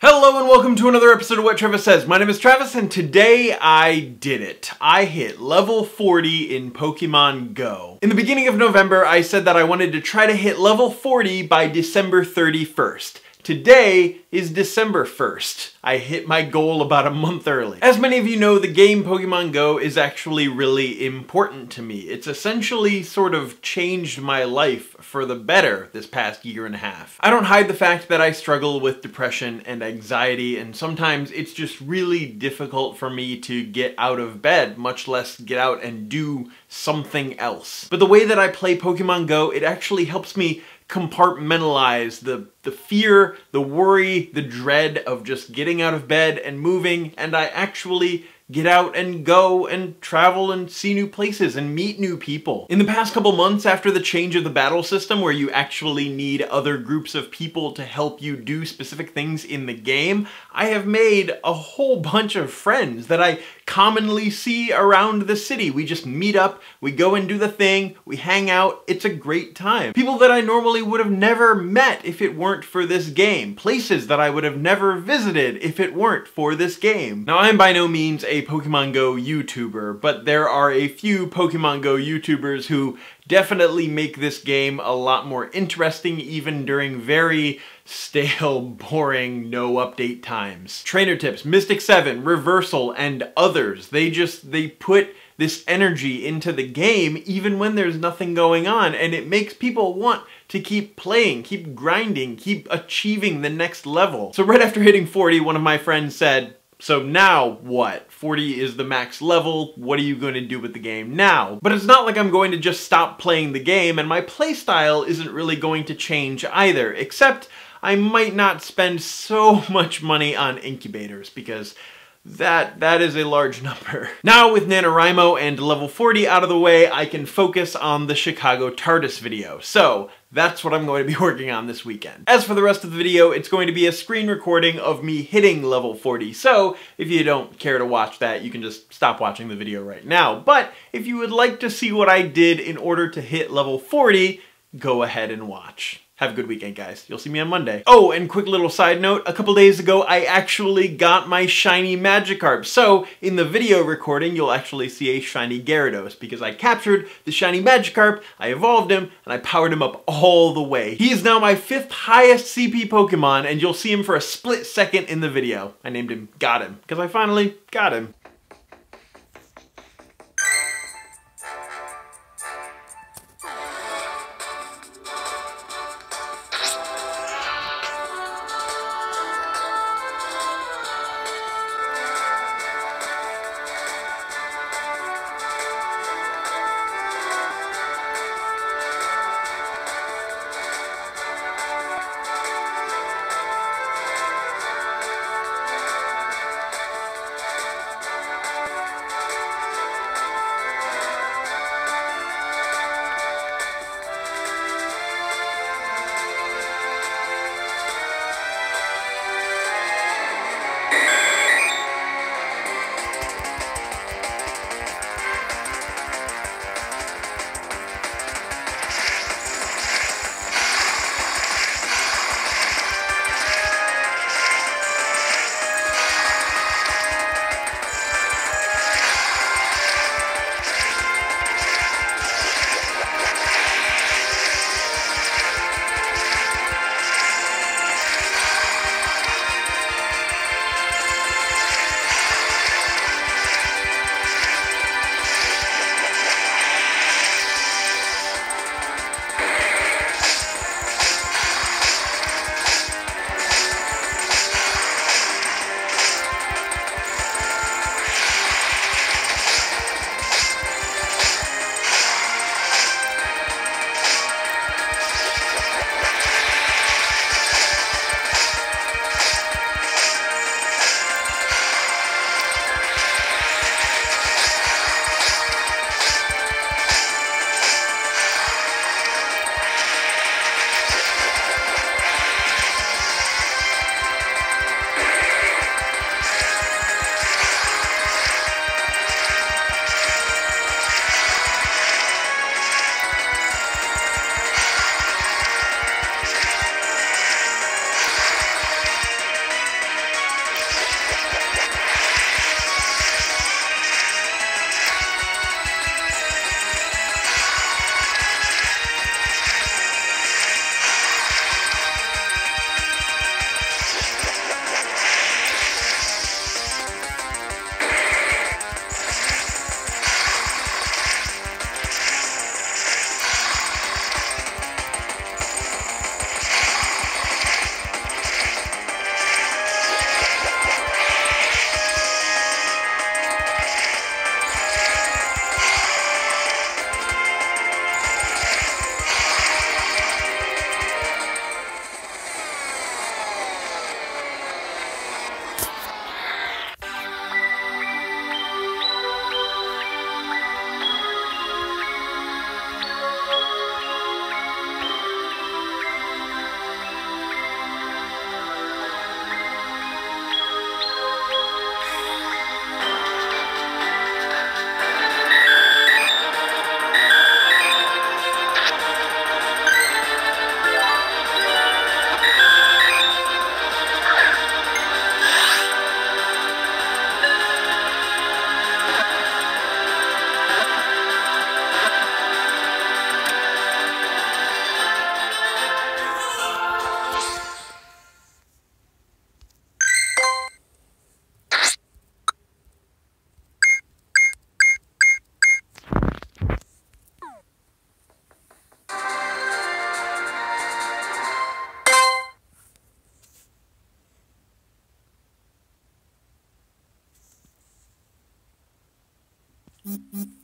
Hello and welcome to another episode of What Travis Says. My name is Travis and today I did it. I hit level 40 in Pokemon Go. In the beginning of November, I said that I wanted to try to hit level 40 by December 31st. Today is December 1st. I hit my goal about a month early. As many of you know, the game Pokemon Go is actually really important to me. It's essentially sort of changed my life for the better this past year and a half. I don't hide the fact that I struggle with depression and anxiety, and sometimes it's just really difficult for me to get out of bed, much less get out and do something else. But the way that I play Pokemon Go, it actually helps me compartmentalize the, the fear, the worry, the dread of just getting out of bed and moving, and I actually get out and go and travel and see new places and meet new people. In the past couple months after the change of the battle system where you actually need other groups of people to help you do specific things in the game, I have made a whole bunch of friends that I commonly see around the city. We just meet up, we go and do the thing, we hang out, it's a great time. People that I normally would have never met if it weren't for this game. Places that I would have never visited if it weren't for this game. Now I'm by no means a Pokemon Go YouTuber, but there are a few Pokemon Go YouTubers who definitely make this game a lot more interesting even during very stale, boring, no update times. Trainer Tips, Mystic 7, Reversal, and others, they just, they put this energy into the game even when there's nothing going on and it makes people want to keep playing, keep grinding, keep achieving the next level. So right after hitting 40, one of my friends said, so now what? 40 is the max level, what are you going to do with the game now? But it's not like I'm going to just stop playing the game and my playstyle isn't really going to change either, except I might not spend so much money on incubators because that that is a large number. Now with NaNoWriMo and level 40 out of the way, I can focus on the Chicago TARDIS video. So that's what I'm going to be working on this weekend. As for the rest of the video, it's going to be a screen recording of me hitting level 40, so if you don't care to watch that, you can just stop watching the video right now. But if you would like to see what I did in order to hit level 40, go ahead and watch. Have a good weekend, guys. You'll see me on Monday. Oh, and quick little side note, a couple days ago, I actually got my shiny Magikarp. So, in the video recording, you'll actually see a shiny Gyarados because I captured the shiny Magikarp, I evolved him, and I powered him up all the way. He is now my fifth highest CP Pokemon, and you'll see him for a split second in the video. I named him Got Him, because I finally got him. Mm-hmm.